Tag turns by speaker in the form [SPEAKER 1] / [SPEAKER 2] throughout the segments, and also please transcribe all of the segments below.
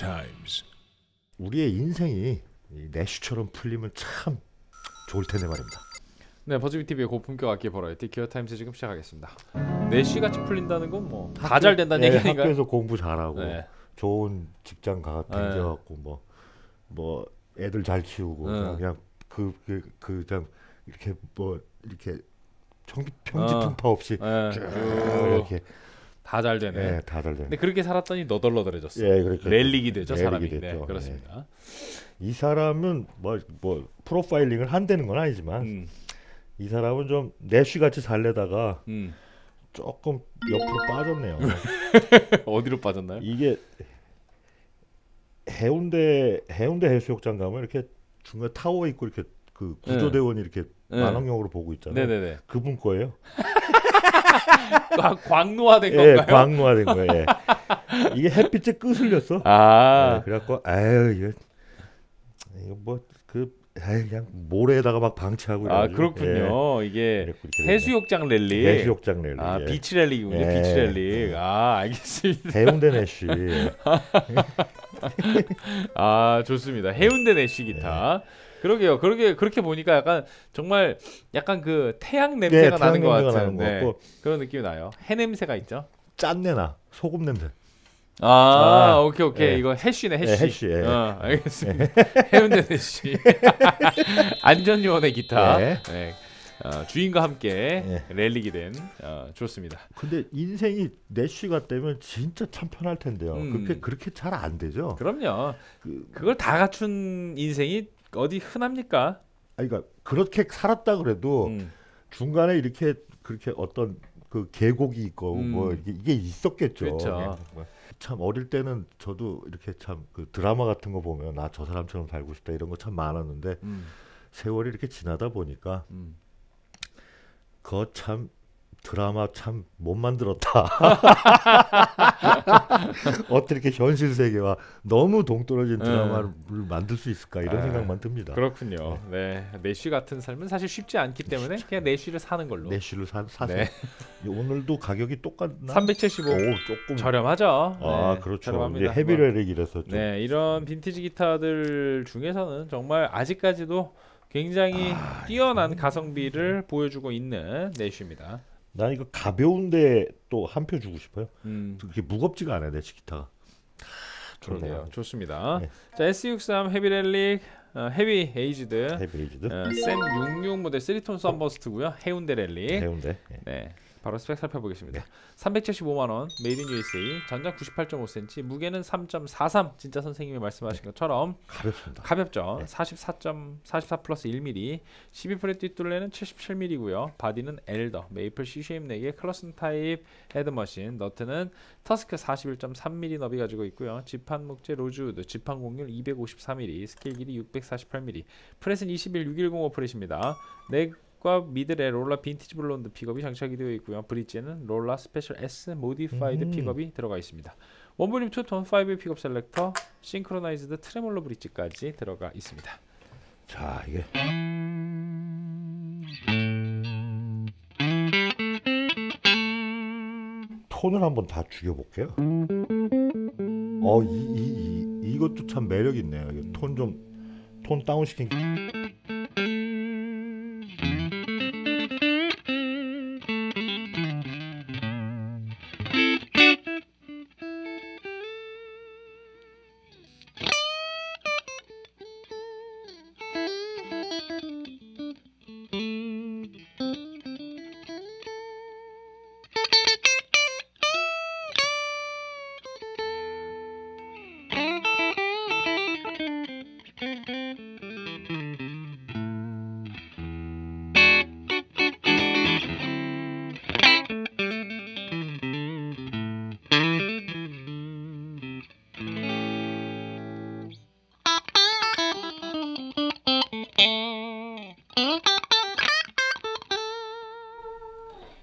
[SPEAKER 1] times.
[SPEAKER 2] 우리의 인생이 이 내쉬처럼 풀리면 참 좋을 텐데 말입니다.
[SPEAKER 3] 네, 버즈비 TV의 고품격 악기 버라이어티 기어 타임즈 지금 시작하겠습니다. 내쉬 같이 풀린다는 건 뭐 다 잘 된다는
[SPEAKER 2] 네,
[SPEAKER 3] 얘기 아닌가요?
[SPEAKER 2] 학교에서 공부 잘하고
[SPEAKER 3] 네.
[SPEAKER 2] 좋은 직장 가
[SPEAKER 3] 네.
[SPEAKER 2] 다녀갖고 뭐뭐 애들 잘 키우고
[SPEAKER 3] 네.
[SPEAKER 2] 그냥, 그냥 그, 그, 그 그냥 이렇게 뭐 이렇게 평지 평지풍파 없이
[SPEAKER 3] 네, 쭉쭉
[SPEAKER 2] 이렇게
[SPEAKER 3] 다 잘 되네.
[SPEAKER 2] 네, 다들 되는.
[SPEAKER 3] 근데 그렇게 살았더니 너덜너덜해졌어.
[SPEAKER 2] 예, 그렇게
[SPEAKER 3] 렐릭이 되죠, 사람이.
[SPEAKER 2] 됐죠.
[SPEAKER 3] 네, 그렇습니다.
[SPEAKER 2] 이 사람은 뭐 뭐 프로파일링을 한다는 건 아니지만
[SPEAKER 3] 음,
[SPEAKER 2] 이 사람은 좀 내쉬 같이 살려다가
[SPEAKER 3] 음.
[SPEAKER 2] 조금 옆으로 빠졌네요.
[SPEAKER 3] 어디로 빠졌나요?
[SPEAKER 2] 이게 해운대 해운대 해수욕장 가면 이렇게 중간 타워 있고 이렇게 그 구조대원이 이렇게
[SPEAKER 3] 네.
[SPEAKER 2] 만원경으로 보고 있잖아요.
[SPEAKER 3] 네네네.
[SPEAKER 2] 그분 거예요.
[SPEAKER 3] 아, 광노화된
[SPEAKER 2] 예,
[SPEAKER 3] 건가요?
[SPEAKER 2] 광노화된 거예요. 예. 이게 햇빛에 끄슬렸어.
[SPEAKER 3] 아,
[SPEAKER 2] 네, 그래갖고 아유 이거 이거 뭐그 그냥 모래에다가 막 방치하고
[SPEAKER 3] 아 그렇군요.
[SPEAKER 2] 예,
[SPEAKER 3] 이게. 해수욕장 랠리.
[SPEAKER 2] 해수욕장 랠리.
[SPEAKER 3] 아
[SPEAKER 2] 예.
[SPEAKER 3] beach 랠리군요.
[SPEAKER 2] 예.
[SPEAKER 3] beach 랠리. 아 알겠습니다.
[SPEAKER 2] 해운대 내쉬.
[SPEAKER 3] 아 좋습니다. 해운대 내쉬 기타. 그러게요. 그러게 그렇게 보니까 약간 정말 약간 그 태양 냄새가
[SPEAKER 2] 태양
[SPEAKER 3] 나는 것 같은
[SPEAKER 2] 것
[SPEAKER 3] 네,
[SPEAKER 2] 같고.
[SPEAKER 3] 그런 느낌이 나요. 해 냄새가 있죠.
[SPEAKER 2] 짠내나 소금 냄새.
[SPEAKER 3] 아,
[SPEAKER 2] 아,
[SPEAKER 3] 오케이 오케이
[SPEAKER 2] 예.
[SPEAKER 3] 이거 해쉬네 해쉬.
[SPEAKER 2] 예, 해쉬, 예.
[SPEAKER 3] 어, 알겠습니다. 해운대 해쉬. 안전 요원의 기타.
[SPEAKER 2] 예.
[SPEAKER 3] 네. 어, 주인과 함께
[SPEAKER 2] 예.
[SPEAKER 3] 랠리게 된 어, 좋습니다.
[SPEAKER 2] 근데 인생이 내쉬가 되면 진짜 참 편할 텐데요.
[SPEAKER 3] 음.
[SPEAKER 2] 그렇게 그렇게 잘 안 되죠.
[SPEAKER 3] 그럼요.
[SPEAKER 2] 그,
[SPEAKER 3] 그걸 다 갖춘 인생이 어디 흔합니까?
[SPEAKER 2] 아니 그러니까 그렇게 살았다 그래도
[SPEAKER 3] 음.
[SPEAKER 2] 중간에 이렇게 그렇게 어떤 그 계곡이 있고
[SPEAKER 3] 음.
[SPEAKER 2] 뭐 이게, 있었겠죠.
[SPEAKER 3] 그렇죠.
[SPEAKER 2] 뭐참 어릴 때는 저도 이렇게 참 그 드라마 같은 거 보면 나 저 사람처럼 살고 싶다 이런 거 참 많았는데
[SPEAKER 3] 음.
[SPEAKER 2] 세월이 이렇게 지나다 보니까
[SPEAKER 3] 음.
[SPEAKER 2] 그거 참 드라마 참 못 만들었다. 어떻게 이렇게 현실 세계와 너무 동떨어진
[SPEAKER 3] 네.
[SPEAKER 2] 드라마를 만들 수 있을까 이런
[SPEAKER 3] 아,
[SPEAKER 2] 생각만 듭니다.
[SPEAKER 3] 그렇군요. 네, 내쉬 같은 삶은 사실 쉽지 않기 때문에 그냥 내쉬를 사는 걸로.
[SPEAKER 2] 내쉬를 사, 사세요.
[SPEAKER 3] 네,
[SPEAKER 2] 오늘도 가격이 똑같나?
[SPEAKER 3] 375
[SPEAKER 2] 오 조금
[SPEAKER 3] 저렴하죠.
[SPEAKER 2] 아
[SPEAKER 3] 네,
[SPEAKER 2] 그렇죠.
[SPEAKER 3] 저렴합니다.
[SPEAKER 2] 이제 heavy relic이라서 좀
[SPEAKER 3] 네, 이런 빈티지 기타들 중에서는 정말 아직까지도 굉장히
[SPEAKER 2] 아,
[SPEAKER 3] 뛰어난 가성비를 보여주고 있는 내쉬입니다.
[SPEAKER 2] 난 이거 가벼운데 또 한 표 주고 싶어요.
[SPEAKER 3] 음,
[SPEAKER 2] 그렇게 무겁지가 않아요, 내쉬 기타가. 좋네요.
[SPEAKER 3] 좋습니다.
[SPEAKER 2] 네.
[SPEAKER 3] 자, S63 heavy relic 어,
[SPEAKER 2] heavy aged heavy aged
[SPEAKER 3] 어, 샘66 모델 3톤 sunburst고요. 해운대 랠리.
[SPEAKER 2] 해운대. 예.
[SPEAKER 3] 네. 바로 스펙 살펴보겠습니다.
[SPEAKER 2] 네.
[SPEAKER 3] 375만 원, made in USA, 전장 98.5cm, 무게는 3.43. 진짜 선생님이 말씀하신 것처럼
[SPEAKER 2] 가볍습니다.
[SPEAKER 3] 가볍죠.
[SPEAKER 2] 네.
[SPEAKER 3] 44.44 플러스 1mm, 12fret 뒷둘레는 77mm고요. 바디는 alder, maple C-shape 넥, 클러슨 타입 head machine, 너트는 터스크 41.3mm 너비 가지고 있고요. 지판 목재 로즈우드, 지판 곡률 253mm, 스케일 길이 648mm, fret은 21610 fret입니다. neck과 middle에 롤라 빈티지 blonde 픽업이 장착이 되어 있고요. bridge에는 롤라 special S modified
[SPEAKER 2] 음.
[SPEAKER 3] 픽업이 들어가 있습니다. one volume two tone 5 픽업 selector, synchronized tremolo bridge까지 들어가 있습니다.
[SPEAKER 2] 자 이게 톤을 한번 다 죽여볼게요. 어, 이, 이, 이, 이것도 참 매력 있네요. 톤 좀 톤 다운 시킨.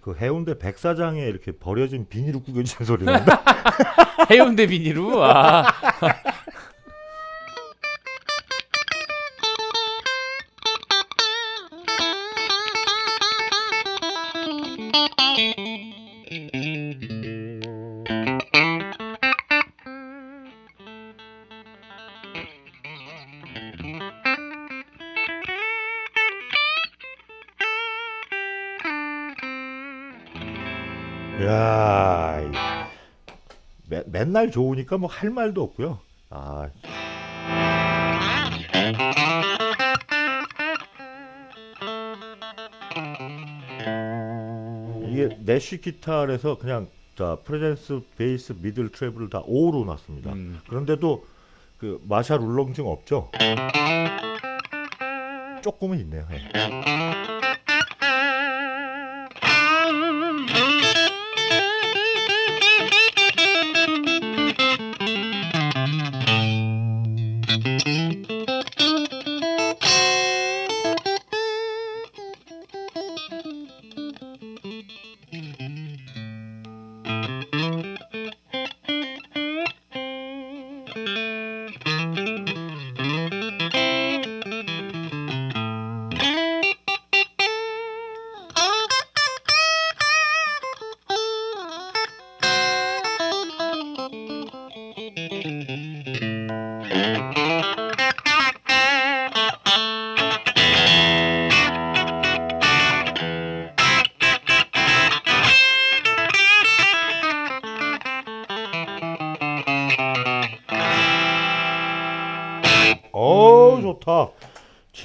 [SPEAKER 2] 그 해운대 백사장에 이렇게 버려진 비닐을 구겨지는 소리 난다.
[SPEAKER 3] 해운대 비니로 아.
[SPEAKER 2] 야, 이- 매, 맨날 좋으니까 뭐 할 말도 없고요. 아, 이게 내쉬 기타에서 그냥 자 presence, 베이스, middle, treble 다 5로 놨습니다.
[SPEAKER 3] 음.
[SPEAKER 2] 그런데도 그 마샬 울렁증 없죠? 조금은 있네요. 예.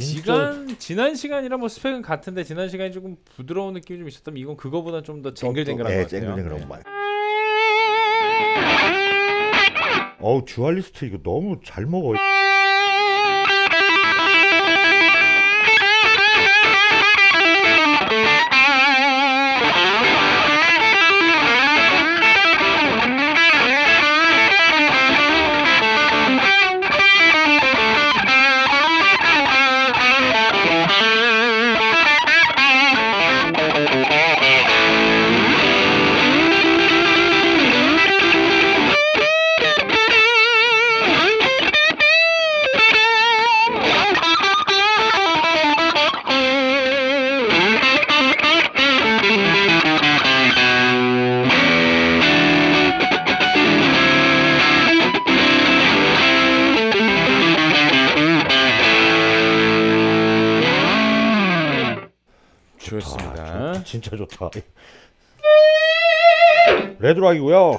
[SPEAKER 3] 시간 지난 시간이랑 뭐 스펙은 같은데 지난 시간이 조금 부드러운 느낌이 좀 있었다면 이건 그거보다 좀 더 쟁글쟁글한
[SPEAKER 2] 예,
[SPEAKER 3] 것 같아요.
[SPEAKER 2] 쟁글쟁글한 말. 어우 듀얼리스트 이거 너무 잘 먹어. 진짜 좋다. 레드락이고요.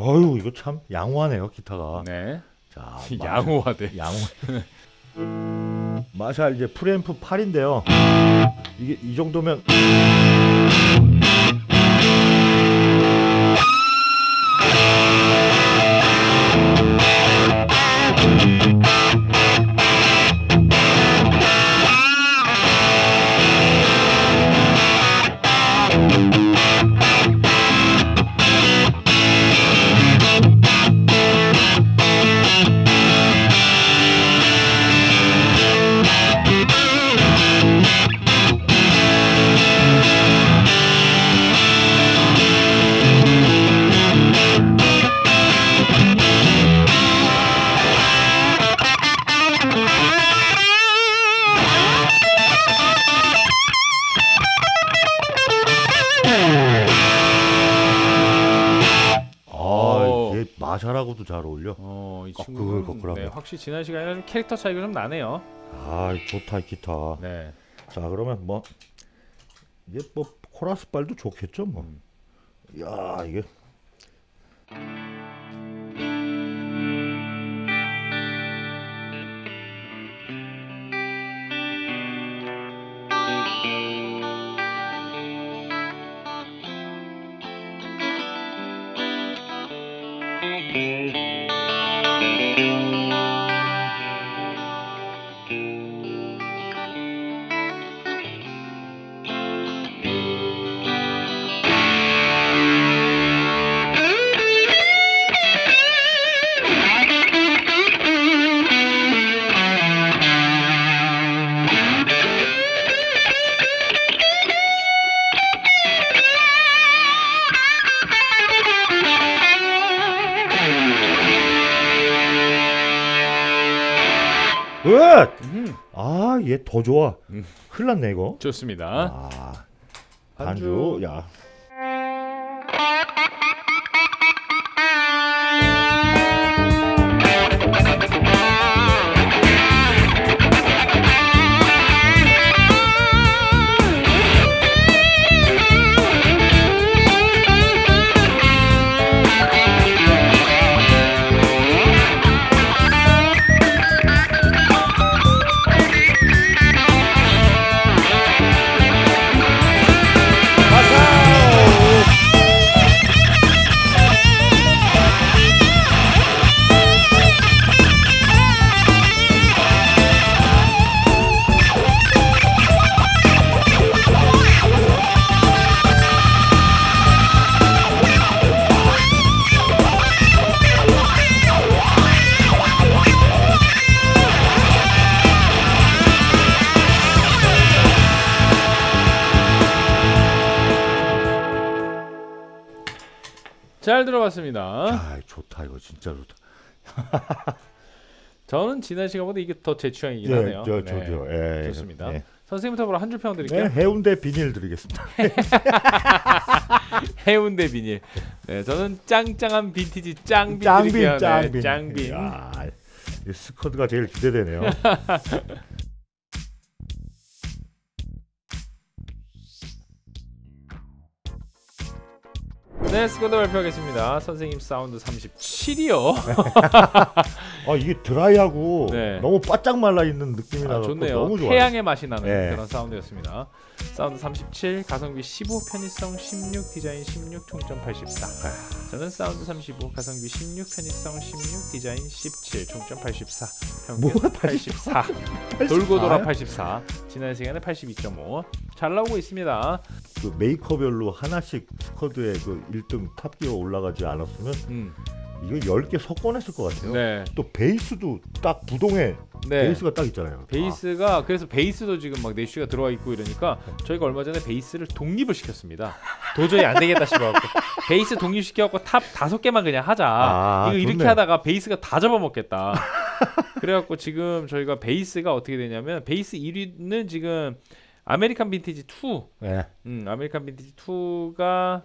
[SPEAKER 2] 어우 이거 참 양호하네요 기타가.
[SPEAKER 3] 네.
[SPEAKER 2] 자,
[SPEAKER 3] 양호하대.
[SPEAKER 2] 양호. 마샬 이제 프리앰프 8인데요. 이게 이 정도면 마샬하고도 잘 어울려.
[SPEAKER 3] 어, 이 친구는
[SPEAKER 2] 거꾸로
[SPEAKER 3] 네. 확실히 지난 시간이랑 좀 캐릭터 차이가 좀 나네요.
[SPEAKER 2] 아, 좋다 이 기타.
[SPEAKER 3] 네.
[SPEAKER 2] 자, 그러면 뭐 이게 뭐 코라스 발도 좋겠죠, 뭐. 야, 이게 더 좋아.
[SPEAKER 3] 음.
[SPEAKER 2] 큰일 났네 이거.
[SPEAKER 3] 좋습니다.
[SPEAKER 2] 아,
[SPEAKER 3] 반주.
[SPEAKER 2] 반주. 야.
[SPEAKER 3] 잘 들어봤습니다.
[SPEAKER 2] 아, 좋다 이거 진짜 좋다.
[SPEAKER 3] 저는 지난 시간보다 이게 더 제 취향이긴
[SPEAKER 2] 예,
[SPEAKER 3] 하네요.
[SPEAKER 2] 저
[SPEAKER 3] 네.
[SPEAKER 2] 저죠. 예,
[SPEAKER 3] 좋습니다.
[SPEAKER 2] 예.
[SPEAKER 3] 선생님부터 보러 한줄평
[SPEAKER 2] 네,
[SPEAKER 3] 드릴게요.
[SPEAKER 2] 해운대 비닐 드리겠습니다.
[SPEAKER 3] 해운대 비닐. 네, 저는 짱짱한 빈티지 짱빈
[SPEAKER 2] 짱빈. 짱빈.
[SPEAKER 3] 네, 짱빈.
[SPEAKER 2] 야, 이 스쿼드가 제일 기대되네요.
[SPEAKER 3] 네, 스쿼드 발표하겠습니다. 선생님 사운드 37이요.
[SPEAKER 2] 아 이게 드라이하고
[SPEAKER 3] 네.
[SPEAKER 2] 너무 바짝 말라 있는 느낌이
[SPEAKER 3] 아,
[SPEAKER 2] 나서
[SPEAKER 3] 좋네요.
[SPEAKER 2] 너무 좋아요.
[SPEAKER 3] 태양의 맛이 나는
[SPEAKER 2] 네.
[SPEAKER 3] 그런 사운드였습니다. 사운드 37, 가성비 15, 편의성 16, 디자인 16, 총점 84. 저는 사운드 35, 가성비 16, 편의성 16, 디자인 17, 총점 84.
[SPEAKER 2] 뭐가
[SPEAKER 3] 84. 돌고 돌아 84. 지난 시간에 82.5. 잘 나오고 있습니다.
[SPEAKER 2] 그 메이커별로 하나씩 스쿼드에 그 1등 탑기어 올라가지 않았으면
[SPEAKER 3] 음.
[SPEAKER 2] 이거 10개 섞어냈을 것 같아요.
[SPEAKER 3] 네.
[SPEAKER 2] 또 베이스도 딱 부동에
[SPEAKER 3] 네.
[SPEAKER 2] 베이스가 딱 있잖아요.
[SPEAKER 3] 베이스가 그래서 베이스도 지금 막 내쉬가 들어와 있고 이러니까 저희가 얼마 전에 베이스를 독립을 시켰습니다. 도저히 안 되겠다 싶어갖고 베이스 독립시켜갖고 탑 다섯 개만 그냥 하자.
[SPEAKER 2] 아,
[SPEAKER 3] 이거 이렇게
[SPEAKER 2] 좋네.
[SPEAKER 3] 하다가 베이스가 다 잡아먹겠다. 그래갖고 지금 저희가 베이스가 어떻게 되냐면 베이스 1위는 지금 아메리칸 빈티지 2,
[SPEAKER 2] 네.
[SPEAKER 3] 음, 아메리칸 빈티지 2가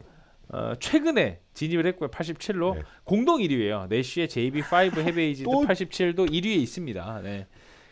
[SPEAKER 3] 어, 최근에 진입을 했고요. 87로
[SPEAKER 2] 네.
[SPEAKER 3] 공동 1위예요. 내쉬의 JB5 heavy aged도
[SPEAKER 2] 또-
[SPEAKER 3] 87도 1위에 있습니다. 네.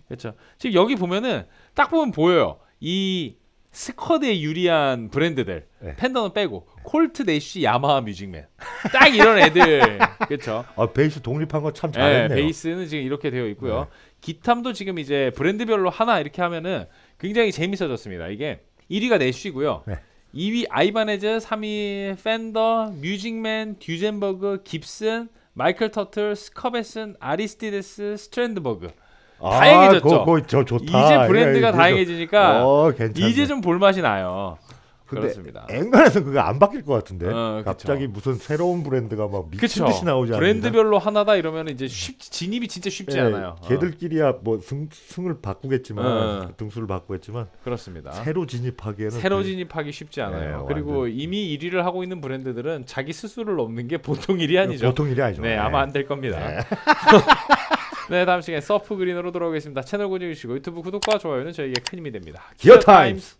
[SPEAKER 3] 그렇죠. 지금 여기 보면은 딱 보면 보여요. 이 스쿼드에 유리한 브랜드들
[SPEAKER 2] 네.
[SPEAKER 3] 팬더는 빼고 콜트 내쉬 야마하 뮤직맨 딱 이런 애들 그렇죠.
[SPEAKER 2] 아 베이스 독립한 거참
[SPEAKER 3] 네,
[SPEAKER 2] 잘했네요.
[SPEAKER 3] 베이스는 지금 이렇게 되어 있고요. 기타도 지금 이제 브랜드별로 하나 이렇게 하면은 굉장히 재밌어졌습니다. 이게 1위가 내쉬고요.
[SPEAKER 2] 네.
[SPEAKER 3] 2위 아이바네즈, 3위 팬더, 뮤직맨, 듀젠버그, 깁슨, 마이클 터틀, 스커베슨, 아리스티데스, 스트랜드버그.
[SPEAKER 2] 아,
[SPEAKER 3] 다양해졌죠?
[SPEAKER 2] 그거, 그거 저 좋다.
[SPEAKER 3] 이제 브랜드가
[SPEAKER 2] 이거,
[SPEAKER 3] 다양해지니까
[SPEAKER 2] 어.
[SPEAKER 3] 이제 좀 볼맛이 나요. 그렇습니다.
[SPEAKER 2] 엔간에서 그거 안 바뀔 것 같은데.
[SPEAKER 3] 어.
[SPEAKER 2] 갑자기 무슨 새로운 브랜드가 막 미친
[SPEAKER 3] 그쵸.
[SPEAKER 2] 듯이 나오지 않나?
[SPEAKER 3] 브랜드별로 하나다 이러면 이제 쉽 진입이 진짜 쉽지
[SPEAKER 2] 예,
[SPEAKER 3] 않아요. 어,
[SPEAKER 2] 걔들끼리야 뭐 승, 승을 바꾸겠지만
[SPEAKER 3] 어.
[SPEAKER 2] 등수를 바꾸겠지만
[SPEAKER 3] 그렇습니다.
[SPEAKER 2] 새로 진입하기에는
[SPEAKER 3] 새로
[SPEAKER 2] 그-
[SPEAKER 3] 진입하기 쉽지 않아요.
[SPEAKER 2] 네,
[SPEAKER 3] 그리고 이미 1위를 하고 있는 브랜드들은 자기 스스로를 넘는 게 보통 일이 아니죠.
[SPEAKER 2] 보통 일이 아니죠.
[SPEAKER 3] 네, 아마 안 될 겁니다. 네, 다음 시간에 Surf Green으로 돌아오겠습니다. 채널 고정해 주시고 유튜브 구독과 좋아요는 저에게 큰 힘이 됩니다.
[SPEAKER 2] Gear Times!